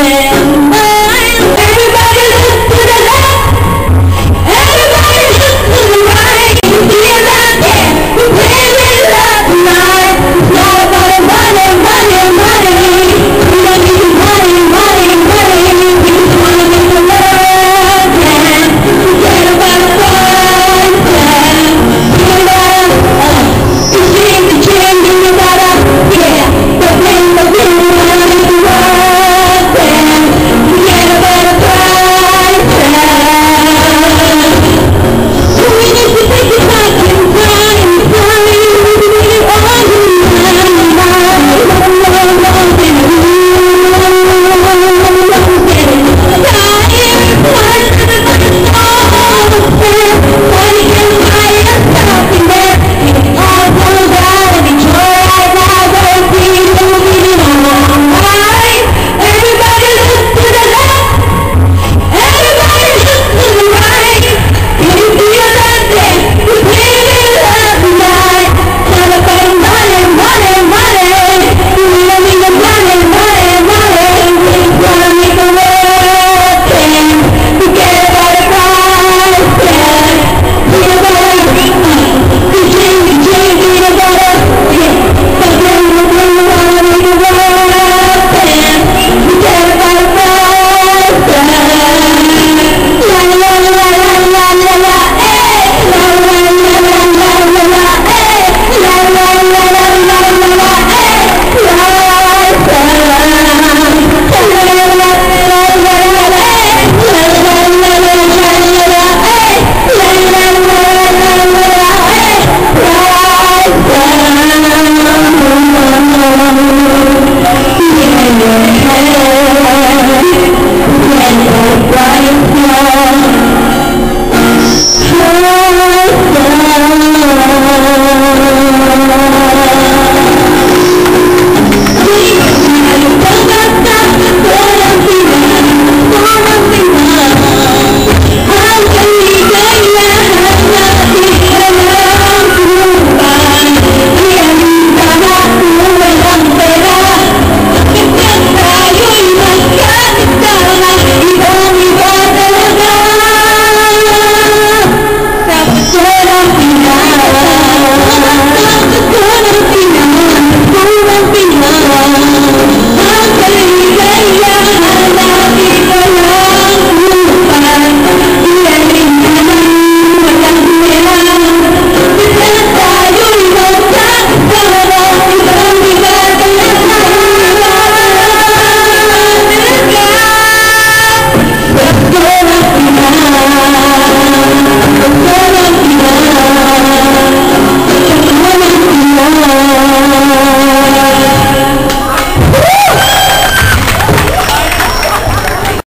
Yeah.